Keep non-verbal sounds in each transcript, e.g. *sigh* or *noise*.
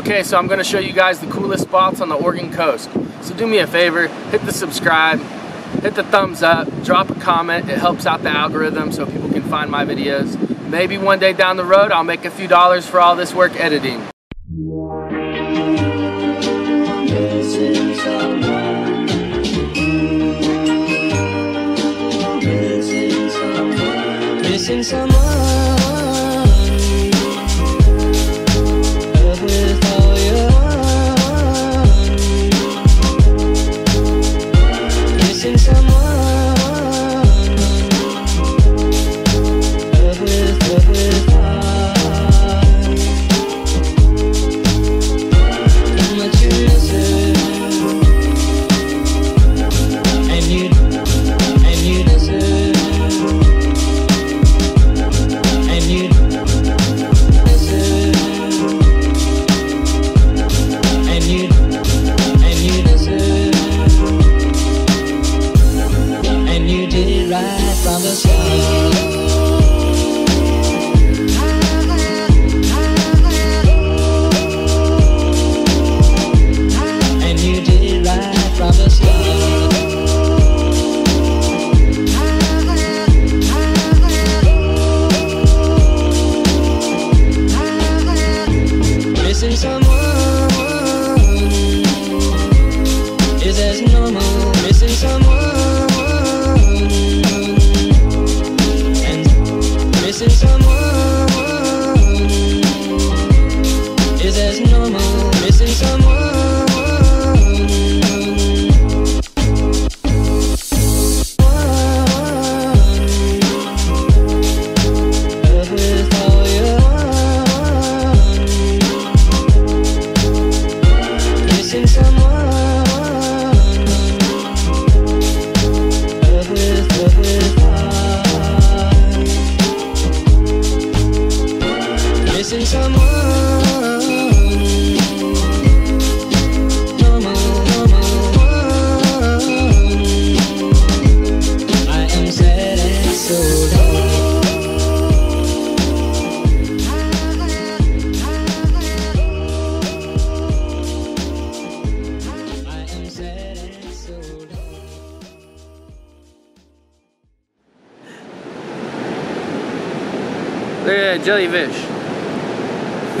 Okay, so I'm going to show you guys the coolest spots on the Oregon coast. So do me a favor, hit the subscribe, hit the thumbs up, drop a comment. It helps out the algorithm so people can find my videos. Maybe one day down the road I'll make a few dollars for all this work editing. Missing someone. Right from the Look at that jellyfish.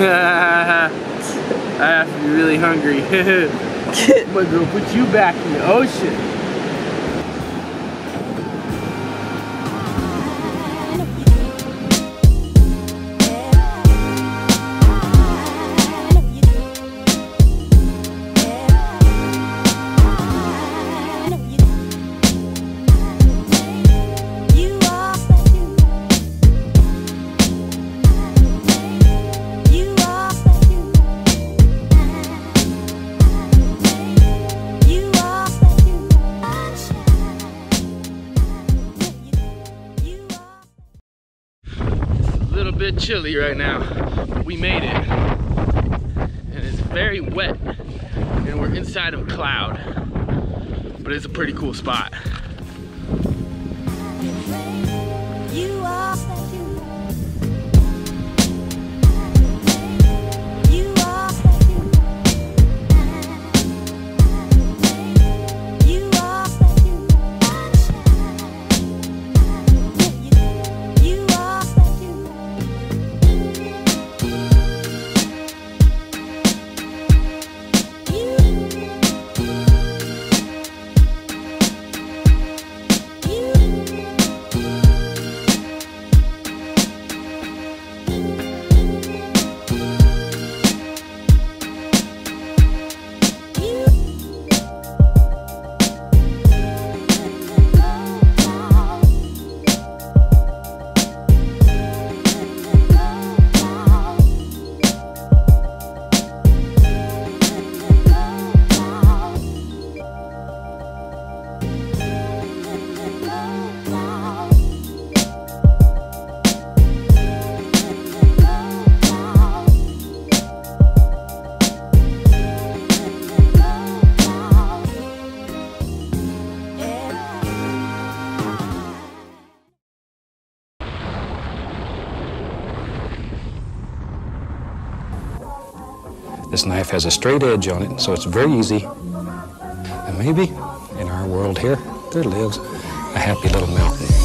*laughs* I have to be really hungry. *laughs* I'm put you back in the ocean. Right now, we made it. And it's very wet, and we're inside of a cloud. But it's a pretty cool spot. This knife has a straight edge on it, so it's very easy. And maybe in our world here, there lives a happy little mountain.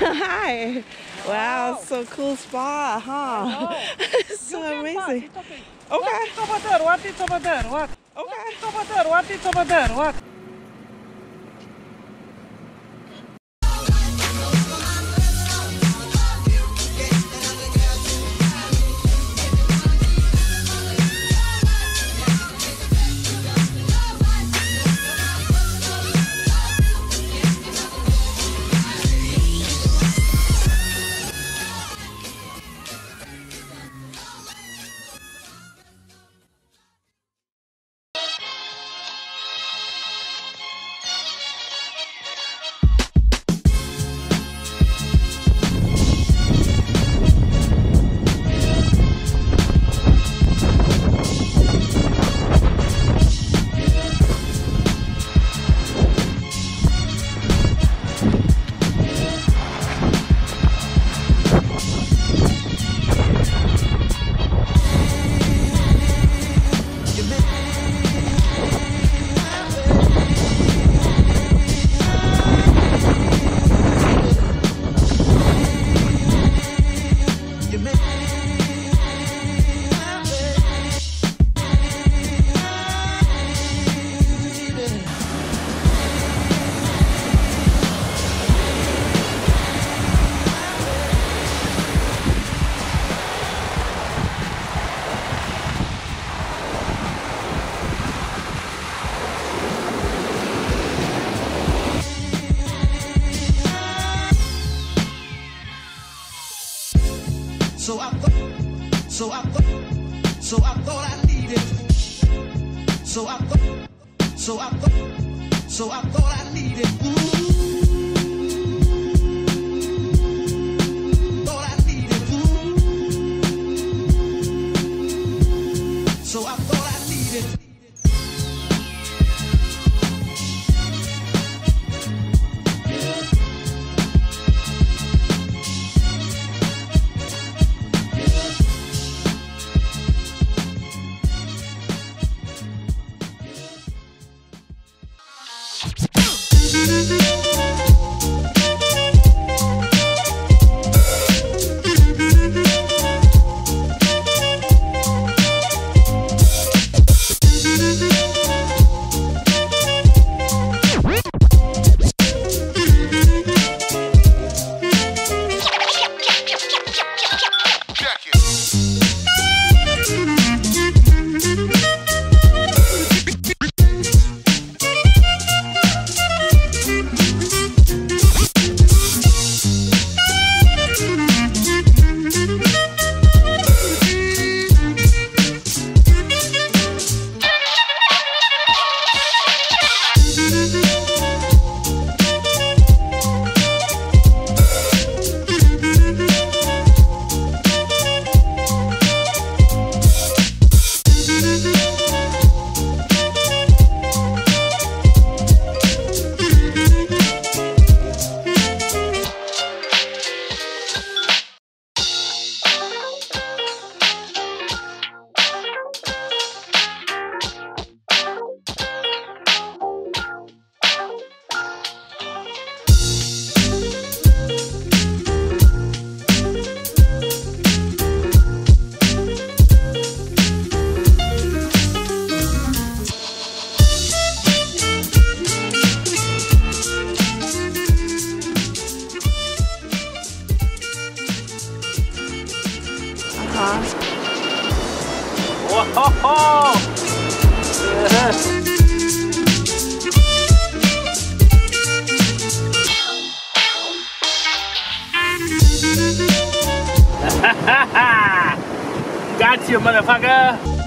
Hi. Wow, so cool spa, huh? *laughs* so amazing. Okay. It's over there. What? It's over there. What? Okay. It's over there. What? It's over there. What? So I thought, so I thought, so I thought I needed. Ooh. 谢谢我们的发哥。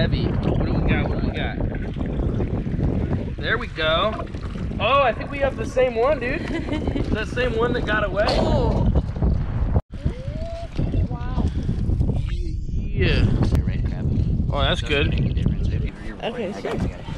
Heavy. What do we got? What do we got? There we go. Oh, I think we have the same one, dude. *laughs* the same one that got away. Oh. Yeah. Oh, that's good. Okay, sure.